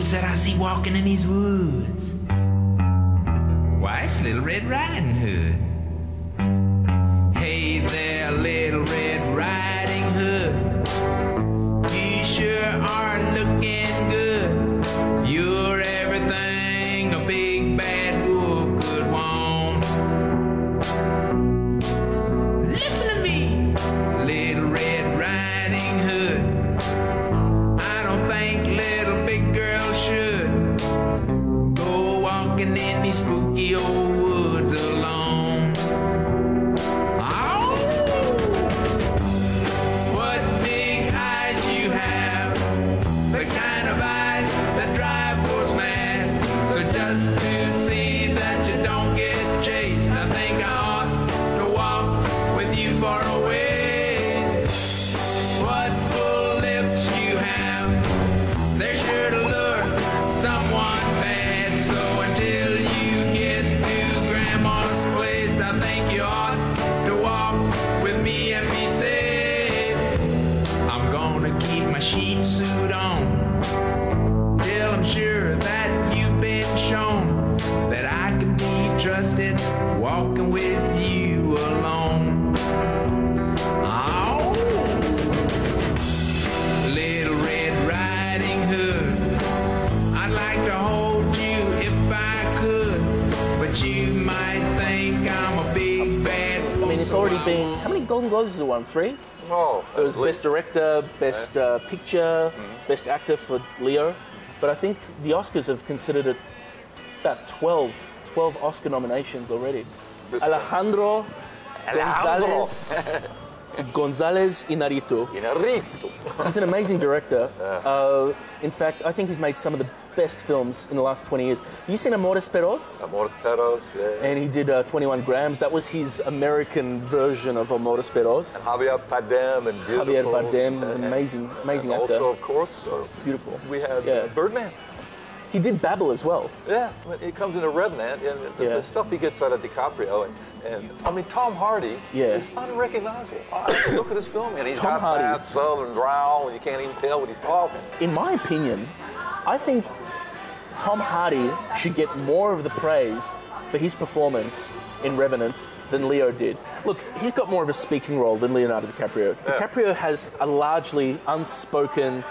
Who's that I see walking in these woods? Why, it's Little Red Riding Hood. Might think I'm a big bad. I mean, it's already been. How many Golden Globes has it won? Three? Oh, It was Best Director, Best uh, Picture, Best Actor for Leo. But I think the Oscars have considered it about 12, 12 Oscar nominations already. This- Alejandro Alejandro. Gonzalez, Gonzalez Inarritu. Inarritu. He's an amazing director. Uh, in fact, I think he's made some of the best films in the last 20 years. Have you seen Amores Perros? Amores Perros, yeah. And he did uh, 21 Grams. That was his American version of Amores Perros. And Javier Bardem and beautiful. Javier Bardem is And- amazing, amazing and actor. Also, of course, uh, Beautiful. we had Yeah. Birdman. He did Babel as well. Yeah, he comes in a Revenant, and the, Yeah. the stuff he gets out of DiCaprio, and, and I mean Tom Hardy Yeah. is unrecognizable. Oh, look at this film, and he's Tom got Hardy. that southern drawl, and you can't even tell what he's talking. In my opinion, I think Tom Hardy should get more of the praise for his performance in Revenant than Leo did. Look, he's got more of a speaking role than Leonardo DiCaprio. DiCaprio has a largely unspoken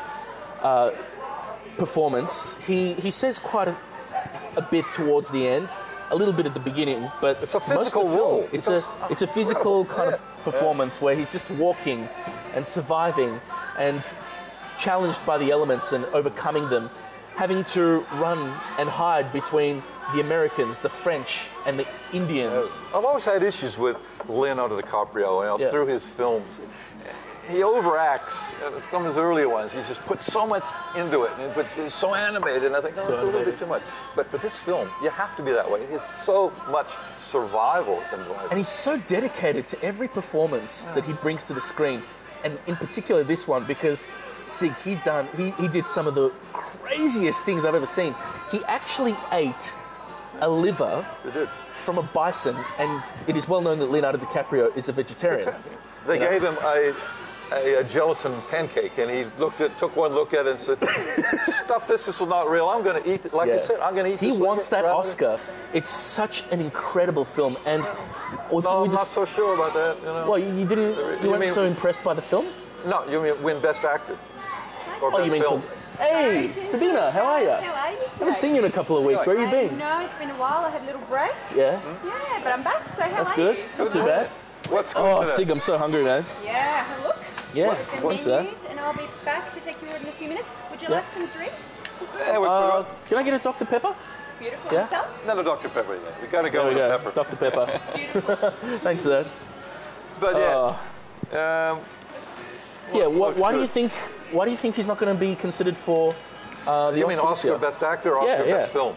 uh, performance. He he says quite a, a bit towards the end, a little bit at the beginning, but It's a most of the physical film, role. It's He a it's a physical kind of Yeah. performance where he's just walking and surviving and challenged by the elements and overcoming them, having to run and hide between the Americans, the French, and the Indians. I've always had issues with Leonardo DiCaprio you know, Yeah. through his films. He overacts. uh, Some of his earlier ones, he just puts so much into it, and it puts, it's so animated, and I think, oh, So it's a little bit too much. But for this film, you have to be that way. It's so much survival symbol. And he's so dedicated to every performance that he brings to the screen, and in particular this one because Sig he done he, he did some of the craziest things I've ever seen. He actually ate a liver from a bison, and it is well known that Leonardo DiCaprio is a vegetarian. They You know? gave him a, a, a gelatin pancake, and he looked at, took one look at it, and said, "Stuff, this This is not real. I'm going to eat it. Like I Yeah. said, I'm going to eat." He this wants liver that rather than-" Oscar. It's such an incredible film, and with, No, I'm with not so sure about that. You know. well, you, you didn't, You you weren't mean- so impressed by the film. no, you mean win Best Actor or Oh, Best you mean Film? film? Hey, Sabina, how are you? How are you today? haven't seen you in a couple of weeks. Where have you been? No, it's been a while. I had a little break. Yeah, Yeah, but I'm back. So how that's are good. you? Not too bad. What's going on? Oh, on? Sig, I'm so hungry, man. Yeah, look. Yes, what's that? and I'll be back to take you in a few minutes. Would you Yeah. like some drinks? Yeah, we Uh, can I get a Dr. Pepper? beautiful yeah. yourself. Not a Dr. Pepper yet. We got to go we with a go, pepper. Dr. Pepper. Thanks for that. But yeah, Uh, um, yeah, wh- looks why do you think? Why do you think he's not going to be considered for uh, the you mean Oscar this Oscar? Best Actor or Oscar Yeah, Best. Film?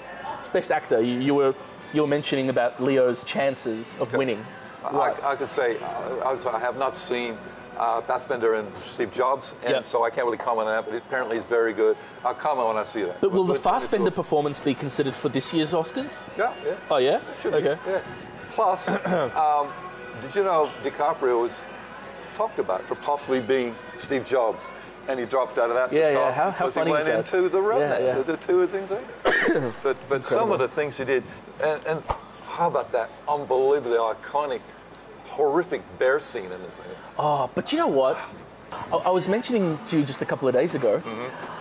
Best actor? You, you were you were mentioning about Leo's chances of winning. I, I could say I, I have not seen uh, Fassbender and Steve Jobs, and Yeah. so I can't really comment on that. But apparently, it's very good. I'll comment when I see that. But will the Fassbender good. performance be considered for this year's Oscars? Yeah, yeah. Oh yeah. Should okay. Be. Yeah. Plus, um, did you know DiCaprio was talked about for possibly being Steve Jobs? and he dropped out of that. Yeah, yeah, how- how funny he is that? into the redneck. Yeah, yeah. The, the two things there. but but some of the things he did, and, and how about that unbelievably iconic, horrific bear scene in this thing? Oh, but you know what? I, I was mentioning to you just a couple of days ago,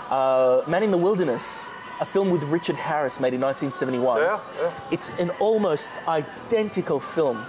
uh, Man in the Wilderness, a film with Richard Harris made in 1971. Yeah, yeah. It's an almost identical film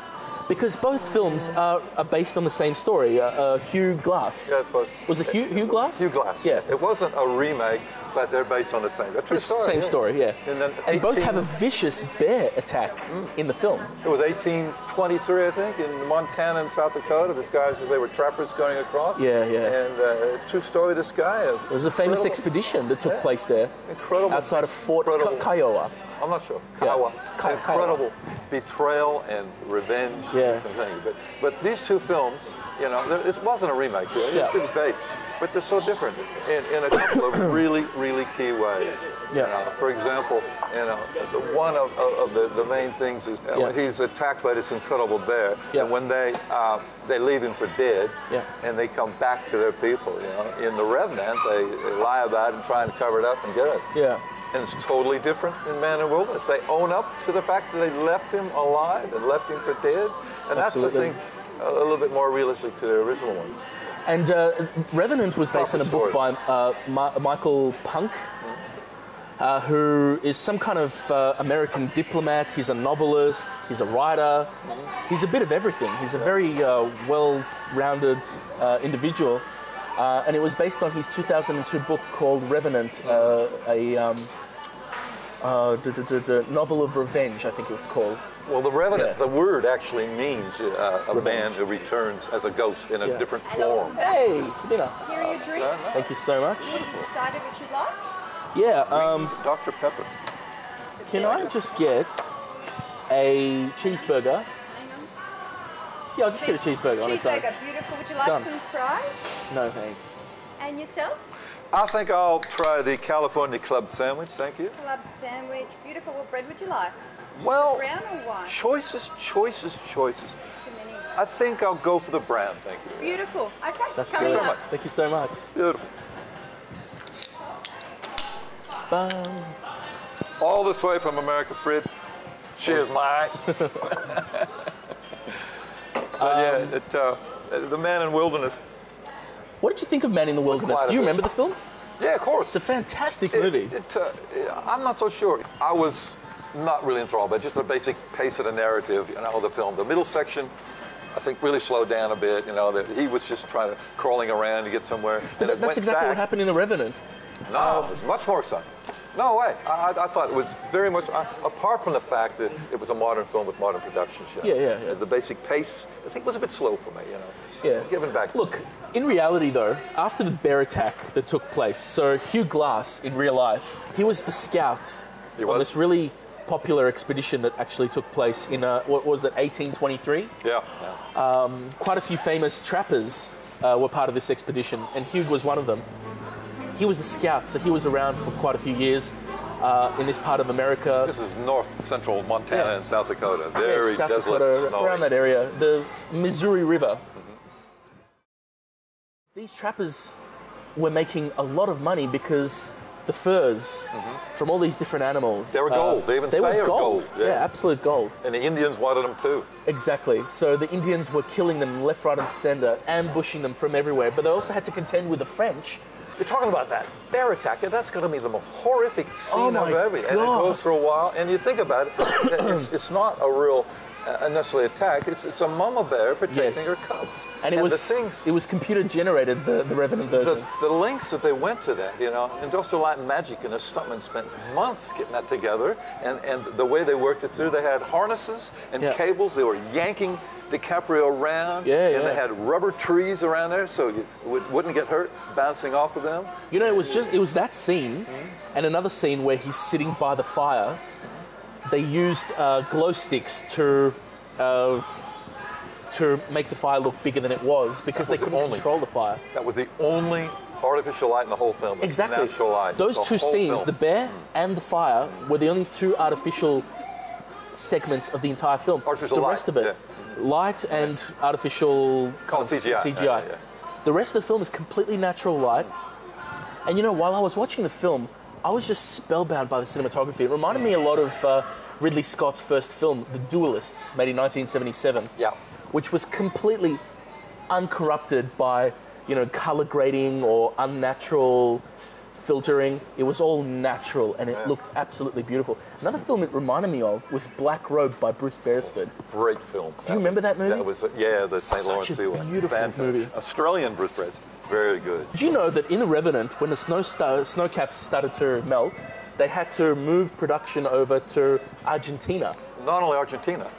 because both films are, are based on the same story. Uh, uh, Hugh Glass. Yeah, it was. Was it Hugh, Hugh Glass? Hugh Glass. Yeah. It wasn't a remake, but they're based on the same. It's the story. same yeah. story, yeah. And, then And both have a vicious bear attack in the film. It was 1823, I think, in Montana and South Dakota. These guys, they were trappers going across. Yeah, yeah. And uh, true story. This guy. It was a famous expedition that took Yeah. place there Incredible. outside of Fort Kiowa. I'm not sure. Yeah. Kiowa. Ki- Incredible betrayal and revenge. Yeah. And things. But but these two films, you know, it wasn't a remake. It Yeah. was based, but they're so different in, in a couple of really really key ways. Yeah. You know, for example, you know, one of, of, the, the main things is uh, when Yeah. he's attacked by this incredible bear, Yeah. and when they uh, they leave him for dead, Yeah. and they come back to their people. You know, in the Revenant, they, they lie about it and try and cover it up and get it. Yeah. And it's totally different in Man and Wilderness. They own up to the fact that they left him alive and left him for dead. And that's the thing, a, little bit more realistic to the original ones. And uh, Revenant was based on a Proper book by uh, Ma- Michael Punke, uh, who is some kind of uh, American diplomat. He's a novelist, he's a writer, he's a bit of everything. He's a very uh, well rounded uh, individual. Uh, and it was based on his 2002 book called Revenant, uh, a um, uh, d- d- d- d- novel of revenge, I think it was called. Well, the Revenant, Yeah. the word actually means uh, a man who returns as a ghost in a Yeah. different form. Hey, Sabina, Here are your drinks. thank you so much. Decide which you'd like. Yeah, um, Dr. Pepper. Can I just get a cheeseburger? Hang on. Yeah, I'll just get a cheeseburger on its own. Cheeseburger, beautiful. Would you like Done. some fries? No thanks. And yourself? I think I'll try the California Club sandwich. Thank you. Club sandwich. Beautiful. What bread would you like? Well, Brown or white? choices, choices, choices. Too many. I think I'll go for the brown. Thank you. Beautiful. Okay. That's coming great. up. Thank you so much. Beautiful. Bum. All this way from America, Fritz. Cheers, mate. but yeah, it, uh, the Man in Wilderness. What did you think of Man in the Wilderness? Do you remember the film? Yeah, of course. It's a fantastic It- movie. It, uh, I'm not so sure. I was not really enthralled, but just a basic pace of the narrative, you know, the film. The middle section, I think, really slowed down a bit. You know, that he was just trying to crawling around to get somewhere. And That- it That's went exactly what happened in The Revenant. No, it was much more exciting. No way. I, I, I thought it was very much, uh, apart from the fact that it was a modern film with modern production. you know, Yeah, yeah, yeah. The basic pace, I think, was a bit slow for me, you know. Yeah. Giving back. Look, in reality, though, after the bear attack that took place, so Hugh Glass in real life, he was the scout He on this really popular expedition that actually took place in, uh, what was it, 1823? Yeah. yeah. quite a few famous trappers uh, were part of this expedition, and Hugh was one of them. He was a scout, so he was around for quite a few years uh, in this part of America. This is north central Montana Yeah. and South Dakota. Yeah, Very South desolate, Dakota, snowy. around that area, the Missouri River. These trappers were making a lot of money because the furs from all these different animals. Mm-hmm. They were uh, gold. They even they say were gold. gold. Yeah. Yeah. absolute gold. And the Indians wanted them too. Exactly. So the Indians were killing them left, right, and center, ambushing them from everywhere. But they also had to contend with the French. You're talking about that bear attack. and That's going to be the most horrific scene Oh of ever. And it goes for a while. And you think about it, it's, it's not a real uh, necessarily attack. It's, it's a mama bear protecting Yes. her cubs. And it was the things, it was computer generated, the, the Revenant version. the, the lengths that they went to that, you know, Industrial Light and Magic and the stuntman spent months getting that together, and, and the way they worked it through, they had harnesses and Yeah. cables. They were yanking DiCaprio around, Yeah, and they had rubber trees around there so you would, wouldn't get hurt bouncing off of them. You know, it was just it was that scene, Mm-hmm. and another scene where he's sitting by the fire. They used uh, glow sticks to uh, to make the fire look bigger than it was because was they couldn't only- control the fire. That was the only artificial light in the whole film. Exactly. Light. Those the two scenes, film. the bear and the fire, were the only two artificial segments of the entire film. Artificial the light, rest of it, light and artificial kind of CGI. CGI. Yeah, yeah. The rest of the film is completely natural light. And you know, while I was watching the film, I was just spellbound by the cinematography. It reminded me a lot of uh, Ridley Scott's first film, The Duelists, made in 1977 Yeah. which was completely uncorrupted by, you know, color grading or unnatural filtering. It was all natural and it looked absolutely beautiful. Another film it reminded me of was Black Robe by Bruce Beresford. Great film. Do you remember that movie? That was, uh, yeah, the St. Lawrence a Seaway. beautiful Fantastic. movie. Australian Bruce Brett. Very good. Did you know that in The Revenant, when the snow, sta- snow caps started to melt, they had to move production over to Argentina? Not only Argentina,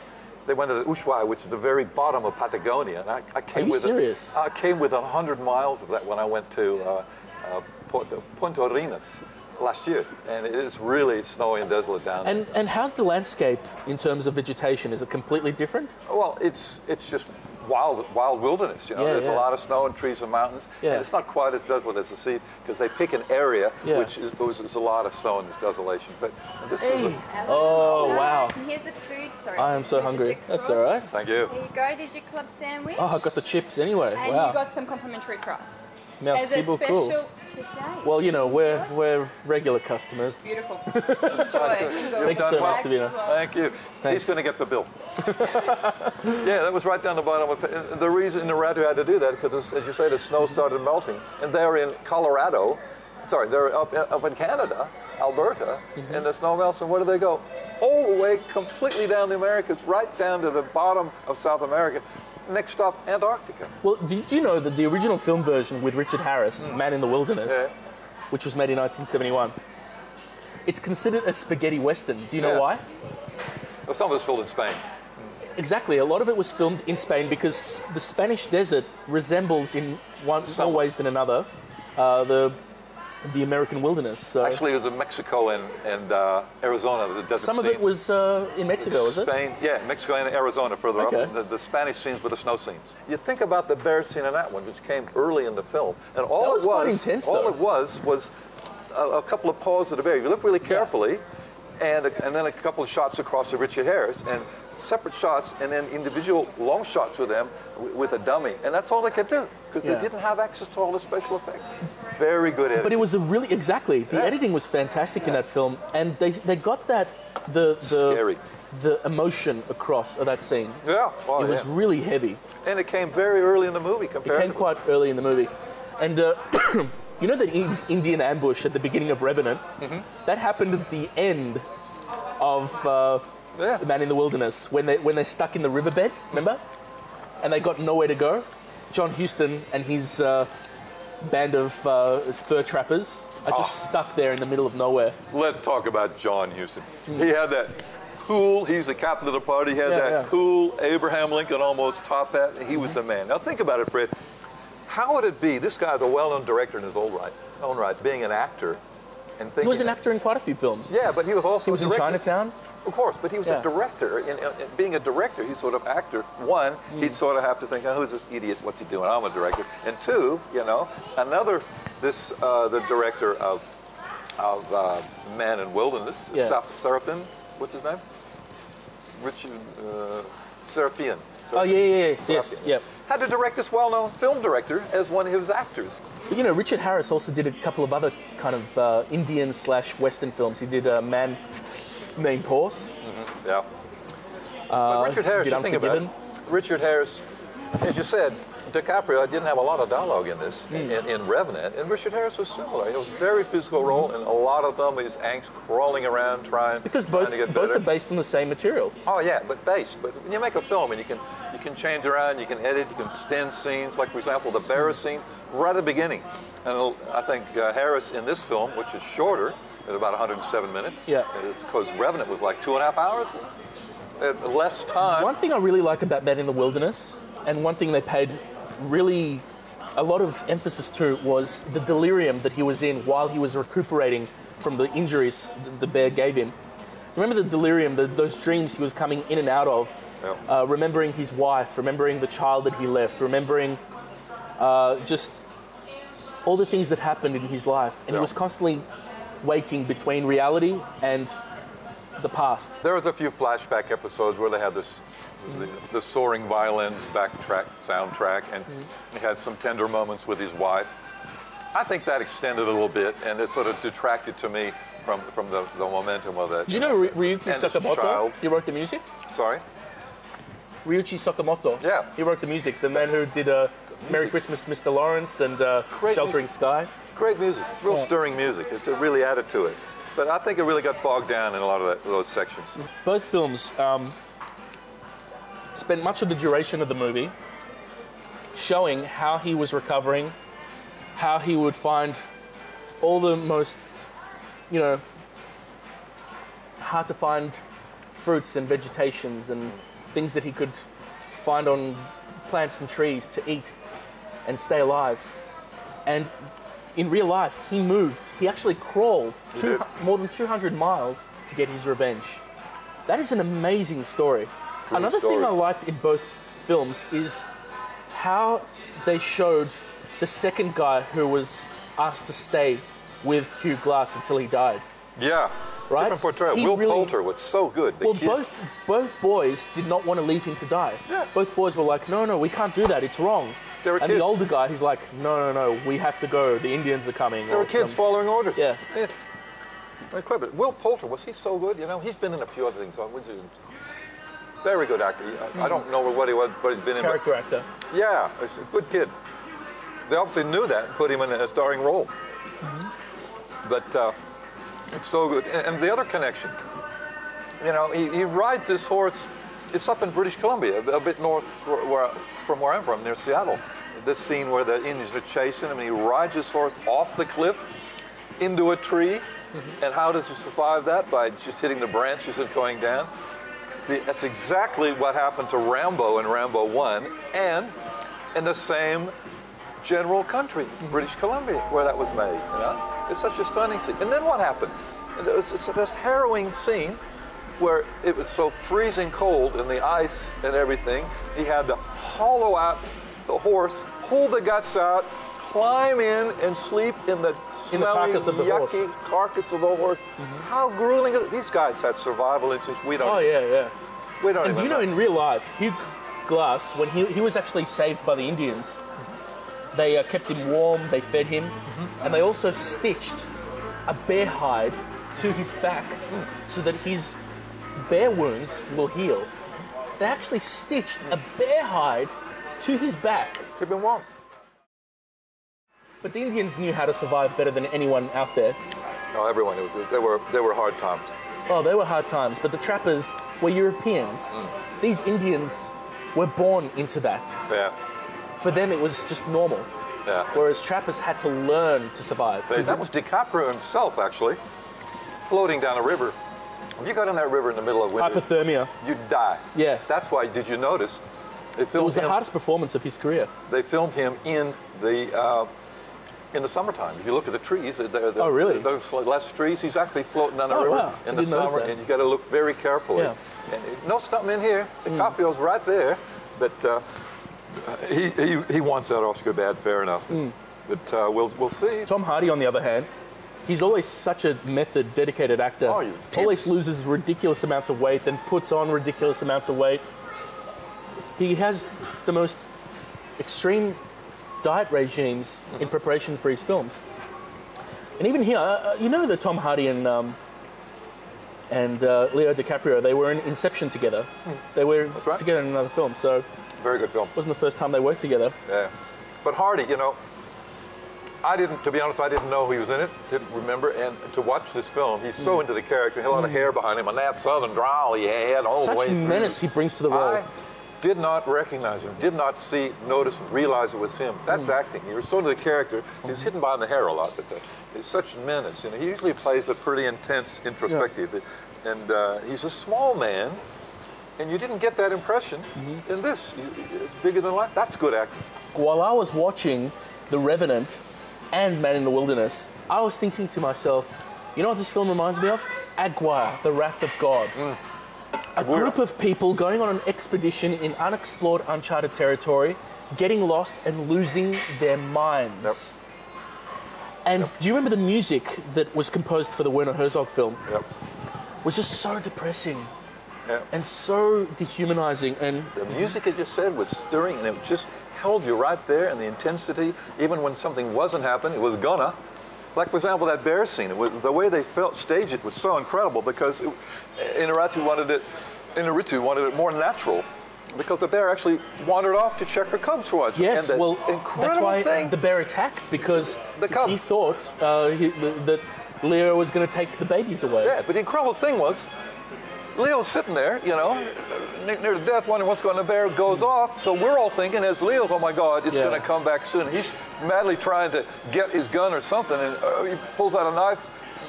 they went to the Ushuaia, which is the very bottom of Patagonia. And I, I came you with serious? I came with 100 miles of that when I went to uh, uh, Punta Punta Arenas last year. And it is really snowy and desolate down there. And, and how's the landscape in terms of vegetation? Is it completely different? Well, it's it's just wild wild wilderness. You know, Yeah, there's yeah. a lot of snow and trees and mountains. Yeah. And it's not quite as desolate as the sea because they pick an area Yeah. which is was, is a lot of snow and desolation. But this is. Hey. A, Oh, wow. And here's the food. Sorry. I am so hungry. That's all right. thank you. There you go. There's your club sandwich. Oh, I got the chips anyway. and wow. you got some complimentary fries. Merci As a beaucoup. special today. Well, you know, we're, we're regular customers. Beautiful. Enjoy. Thank you so done well. much, Sabina. Thank you. Thanks. He's going to get the bill. yeah, that was right down the bottom of it. The reason Inarritu had to do that because, as you say, the snow started melting, and they're in Colorado. Sorry, they're up up in Canada, Alberta, Mm-hmm. and the snow melts. And where do they go? All the way completely down the Americas, right down to the bottom of South America. Next stop, Antarctica. Well, did you know that the original film version with Richard Harris, Man in the Wilderness, Yeah. which was made in 1971, it's considered a spaghetti western. Do you know Yeah. why? Well, some of it's filmed in Spain. Exactly. A lot of it was filmed in Spain because the Spanish desert resembles, in one more ways than another, uh, the the American wilderness. So Actually, it was in Mexico and, and uh, Arizona. There was a desert some of it was uh, in Mexico, was it? Spain, yeah, Mexico and Arizona further Okay. up. The, the Spanish scenes were the snow scenes. You think about the bear scene in that one, which came early in the film, and all was it was, intense, all though. it was was a, a couple of paws of the bear. If you look really carefully, and and then a couple of shots across to Richard Harris, and separate shots, and then individual long shots with them w- with a dummy, and that's all they could do because Yeah. they didn't have access to all the special effects. Very good editing. But it was a really exactly the Yeah. editing was fantastic in that film, and they they got that the the Scary. the emotion across of that scene. yeah, oh, It was really heavy. and it came very early in the movie Compared, It came quite early in the movie, and uh, you know that in- Indian ambush at the beginning of Revenant, Mm-hmm. that happened at the end of uh, Yeah. The Man in the Wilderness when they when they're stuck in the riverbed. Remember, and they got nowhere to go. John Huston and his uh, band of uh, fur trappers are just Oh. stuck there in the middle of nowhere. Let's talk about John Huston. He had that cool, he's the captain of the party, he had Yeah, that yeah. cool Abraham Lincoln almost top hat. He was the man. Now think about it, Fred. How would it be, this guy's a well known director in his own right, own right, being an actor and thinking. He was an actor in quite a few films. Yeah, but he was also He was a in. Chinatown. Of course, but he was Yeah. a director. And, and being a director, he's sort of actor. One, Mm. he'd sort of have to think, oh, who's this idiot? What's he doing? I'm a director. And two, you know, another, this, uh, the director of, of uh, Man and Wilderness, Yeah. Sarafian, what's his name? Richard uh, Sarafian. Oh yeah, yeah, yes, yes, Sarafian. Had to direct this well-known film director as one of his actors. But you know, Richard Harris also did a couple of other kind of uh, Indian slash Western films. He did a Man Named Horse. Mm-hmm. Yeah. Uh, but Richard Harris, you think about it. Richard Harris, as you said, DiCaprio I didn't have a lot of dialogue in this, Hmm. in, in Revenant, and Richard Harris was similar. It was a very physical role, and a lot of them is angst, crawling around, trying, Because trying both to get both are based on the same material. Oh yeah, but based. But when you make a film and you can you can change around, you can edit, you can extend scenes. Like for example, the Barra scene right at the beginning, and I think uh, Harris in this film, which is shorter, at about 107 minutes. Yeah. Because Revenant was like two and a half hours. Uh, less time. One thing I really like about Men in the Wilderness, and one thing they paid really a lot of emphasis to, was the delirium that he was in while he was recuperating from the injuries the bear gave him. Remember the delirium, the, those dreams he was coming in and out of, Yeah. uh, remembering his wife, remembering the child that he left, remembering uh, just all the things that happened in his life. And Yeah. he was constantly waking between reality and the past. There was a few flashback episodes where they had this, the, the soaring violins backtrack soundtrack, and he had some tender moments with his wife. I think that extended a little bit, and it sort of detracted to me from from the, the momentum of it. Do you know Ry- Ryuichi Sakamoto? He wrote the music. Sorry. Ryuichi Sakamoto. Yeah. He wrote the music. The man who did uh, Merry Christmas, Mr. Lawrence, and uh, Sheltering music. Sky. Great music, real Yeah. stirring music. It's it really added to it. But I think it really got bogged down in a lot of that, those sections. Both films um, spent much of the duration of the movie showing how he was recovering, how he would find all the most, you know, hard to find fruits and vegetations and things that he could find on plants and trees to eat and stay alive. And in real life, he moved. He actually crawled two, more than 200 miles to get his revenge. That is an amazing story. Another thing. I liked in both films is how they showed the second guy who was asked to stay with Hugh Glass until he died. Yeah, Right? different portrayal. He Will really- Poulter was so good. Well, kid- both both boys did not want to leave him to die. Yeah. Both boys were like, "No, no, we can't do that. It's wrong." They were and kids. the older guy, he's like, "No, no, no, we have to go. The Indians are coming." There or were kids some- following orders. Yeah. Very clever. Will Poulter, was he so good? You know, he's been in a few other things. On Windsor. Very good actor. I, I don't know what he was, but he's been in. but- character actor. Yeah, a good kid. They obviously knew that and put him in a starring role. But uh, it's so good. And, and the other connection, you know, he, he rides this horse. It's up in British Columbia, a bit north where, from where I'm from, near Seattle. This scene where the Indians are chasing him, and he rides his horse off the cliff into a tree. Mm-hmm. And how does he survive that? By just hitting the branches and going down. The, that's exactly what happened to Rambo in Rambo 1 and in the same general country, mm-hmm. British Columbia, where that was made. You know? It's such a stunning scene. And then what happened? It's, it's this harrowing scene where it was so freezing cold in the ice and everything, he had to hollow out the horse, pull the guts out, climb in and sleep in the In the carcass of the yucky horse. Mm-hmm. carcass of the horse. How grueling is? These guys had survival instincts. We don't. Oh yeah, yeah. We don't And do you know in real life, Hugh Glass, when he, he was actually saved by the Indians, they uh, kept him warm, they fed him, and they also stitched a bear hide to his back so that his bear wounds will heal. They actually stitched a bear hide to his back. Keep him warm. But the Indians knew how to survive better than anyone out there. No, everyone. It was, they were they were hard times. Oh, they were hard times, but the trappers were Europeans. Mm. These Indians were born into that. Yeah, For them, it was just normal. yeah. Whereas trappers had to learn to survive. They- that was DiCaprio himself, actually, floating down a river. If you got in that river in the middle of winter, Hypothermia. you'd die. Yeah. That's why. Did you notice? They It was the him. hardest performance of his career. They filmed him in the. Uh, in the summertime, if you look at the trees, they're, they're, Oh, really? Those less trees. He's actually floating down the Oh, river wow. I in the summer, and you got to look very carefully. Yeah. And, uh, no stuntman here. DiCaprio's right there, but uh, he, he he wants that Oscar bad, fair enough. Hmm. But uh, we'll we'll see. Tom Hardy, on the other hand, he's always such a method, dedicated actor. Oh, you always loses ridiculous amounts of weight, then puts on ridiculous amounts of weight. He has the most extreme diet regimes in preparation for his films. And even here, uh, you know that Tom Hardy and um, and uh, Leo DiCaprio, they were in Inception together. They were right. together in another film, so Very good film. wasn't the first time they worked together. Yeah. But Hardy, you know, I didn't, to be honest, I didn't know he was in it, didn't remember. And to watch this film, he's so hmm. into the character, he had a lot of hmm. hair behind him, and that southern drawl he had all the Such way through. menace he brings to the role. I did not recognize him, did not see, notice, realize it was him. That's hmm. acting. He was so into the character. He was hidden behind the hair a lot, but he's such menace. You know, he usually plays a pretty intense, introspective, and uh, he's a small man. And you didn't get that impression mm-hmm. in this. It's bigger than life. That's good acting. while I was watching The Revenant and Man in the Wilderness, I was thinking to myself, you know what this film reminds me of? Aguirre, The Wrath of God. A group of people going on an expedition in unexplored, uncharted territory, getting lost and losing their minds. Yep. And do you remember the music that was composed for the Werner Herzog film? Yep. was just so depressing Yeah. and so dehumanizing. And The music, it just said, was stirring, and it was just held you right there, and the intensity, even when something wasn't happening, it was gonna. Like, for example, that bear scene, was, the way they felt staged it was so incredible because it, Inarritu wanted it, Inarritu wanted it more natural. Because the bear actually wandered off to check her cubs for once. yes, and that well, incredible that's why thing. the bear attacked because he thought uh, he, that Leo was going to take the babies away. Yeah, but the incredible thing was, Leo's sitting there, you know, near, to death, wondering what's going to The bear goes off. So we're all thinking, as Leo's, oh my God, it's Yeah. going to come back soon. He's madly trying to get his gun or something, and uh, he pulls out a knife,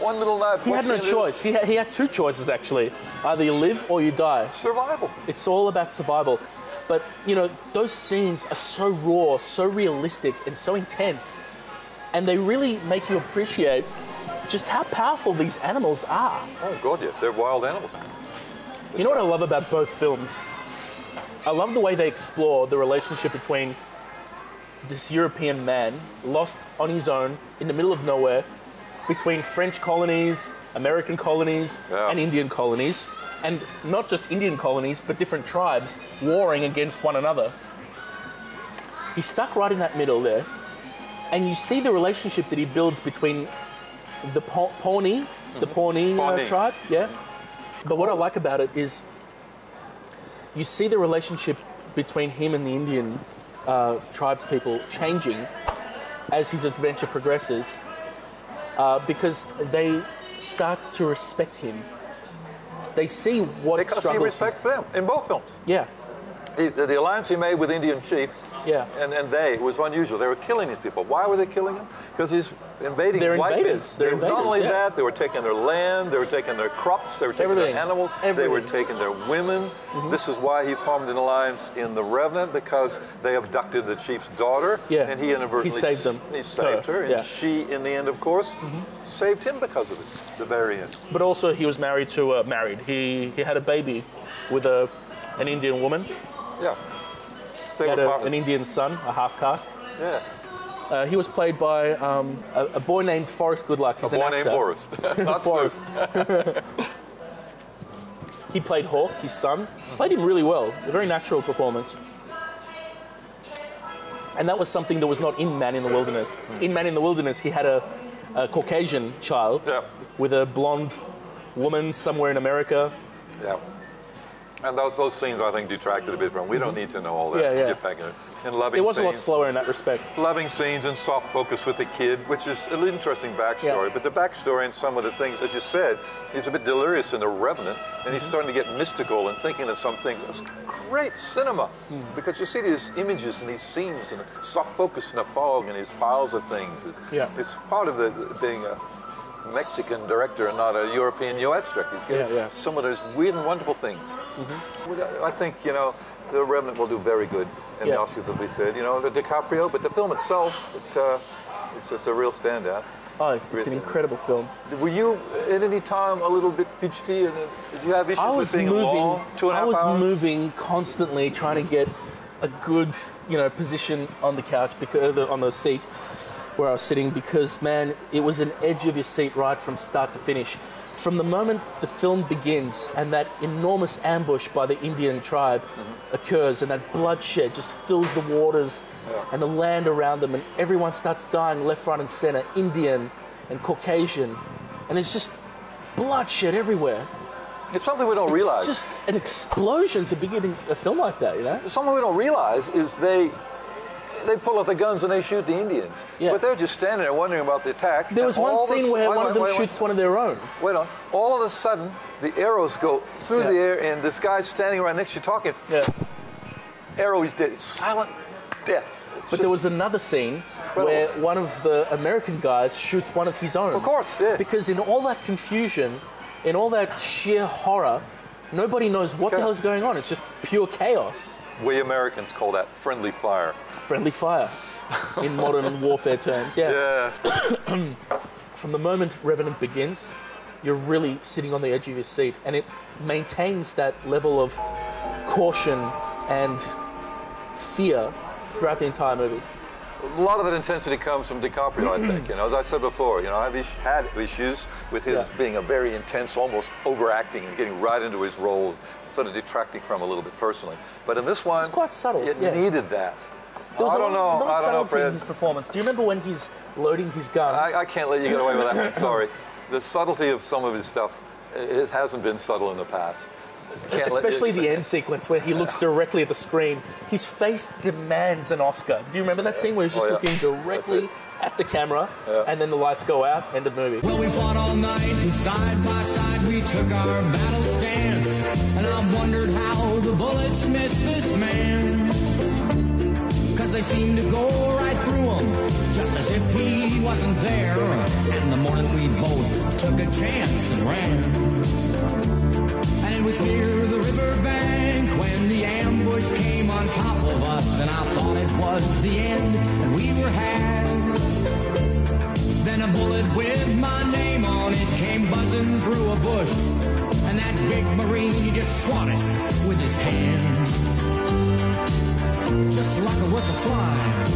one little knife. He had no choice. He had, he had two choices actually: either you live or you die. Survival. It's all about survival. But you know, those scenes are so raw, so realistic, and so intense, and they really make you appreciate just how powerful these animals are. Oh God, yeah, they're wild animals. You know what I love about both films? I love the way they explore the relationship between this European man lost on his own in the middle of nowhere between French colonies, American colonies, Yeah. and Indian colonies. And not just Indian colonies, but different tribes warring against one another. He's stuck right in that middle there. And you see the relationship that he builds between the Pa- Pawnee, the Pawnee, uh, Pawnee. tribe, yeah. But what I like about it is you see the relationship between him and the Indian uh, tribes people changing as his adventure progresses uh, because they start to respect him. They see what Because he respects them in both films. yeah, The, the, the alliance he made with Indian chief yeah. and, and they it was unusual. They were killing these people. Why were they killing them? Because he's invading They're white invaders. They're They- Not only yeah. that, they were taking their land, they were taking their crops, they were taking Everything. their animals, they were taking their women. Mm-hmm. This is why he formed an alliance in the Revenant because they abducted the chief's daughter, Yeah. and he inadvertently He saved them. He saved Her, her, and yeah. Mm-hmm. she, in the end, of course, saved him because of it. The very end. But also, he was married to uh, married. He he had a baby with a an Indian woman. Yeah. They He had a, an Indian son, a half caste. yeah. Uh, he was played by um, a, a boy named Forrest Goodluck. He's an boy named. Forrest. Not Forrest. He played Hawk, his son. Played him really well. A very natural performance. And that was something that was not in Man in the Wilderness. In Man in the Wilderness, he had a, a Caucasian child Yeah. with a blonde woman somewhere in America. Yeah. And those, those scenes, I think, detracted a bit from. We don't need to know all that. Yeah, yeah. Get back in it. And loving It was a lot slower in that respect. loving scenes and soft focus with the kid, which is an interesting backstory. Yeah. But the backstory and some of the things, as you said, he's a bit delirious in The Revenant, and Mm-hmm. he's starting to get mystical and thinking of some things. It's great cinema Mm. because you see these images and these scenes and the soft focus in the fog and these piles of things. It's, Yeah. it's part of the, being a Mexican director and not a European U.S. director. He's getting Yeah, yeah. some of those weird and wonderful things. Mm-hmm. I think, you know, The Revenant will do very good in Yeah. the Oscars, as we said. You know, the DiCaprio, but the film itself, it, uh, it's, it's a real standout. Oh, it's an incredible film. Were you at any time a little bit fidgety? And uh, did you have issues I with being moving. long? Two and a I was hours? moving constantly, trying to get a good, you know, position on the couch because on the seat where I was sitting. Because man, it was an edge of your seat right from start to finish. From the moment the film begins and that enormous ambush by the Indian tribe Mm-hmm. occurs, and that bloodshed just fills the waters and the land around them, and everyone starts dying left, right, and center, Indian and Caucasian, and it's just bloodshed everywhere. It's something we don't realize. It's just an explosion to begin a film like that, you know? something we don't realize is they they pull out the guns and they shoot the Indians. Yeah. But they're just standing there wondering about the attack. There was one all of a scene where wait, one wait, of them wait, wait. shoots one of their own. Wait on. All of a sudden, the arrows go through Yeah. the air, and this guy's standing right next to you talking. Yeah. Arrow, he's dead. It's silent death. It's But there was another scene Incredible. where one of the American guys shoots one of his own. Of course, yeah. Because in all that confusion, in all that sheer horror, nobody knows what the hell is going on. It's just pure chaos. we Americans call that friendly fire. Friendly fire in modern warfare terms. Yeah. Yeah. From the moment Revenant begins, you're really sitting on the edge of your seat, and it maintains that level of caution and fear throughout the entire movie. A lot of that intensity comes from DiCaprio, I think. You know, as I said before, you know, I've is- had issues with his Yeah. being a very intense, almost overacting and getting right into his role, sort of detracting from a little bit personally. But in this one, It's quite subtle, It yeah. needed that. There was I a don't lot- know. lot I don't know, subtlety in Fred. his performance. Do you remember when he's loading his gun? I, I can't let you get away with that. Sorry. The subtlety of some of his stuff it hasn't been subtle in the past. Can't let- Especially the end sequence where he looks directly at the screen. His face demands an Oscar. Do you remember that scene where he's just Oh, yeah. looking directly at the camera and then the lights go out? End of movie. Well, we fought all night and side by side we took our battle stance. And I wondered how the bullets missed this man. Cause they seemed to go right through him, just as if he wasn't there. And the morning we both took a chance and ran. Was near the riverbank when the ambush came on top of us. And I thought it was the end, and we were had. Then a bullet with my name on it came buzzing through a bush. And that big Marine, he just swatted with his hand. Just like a fly.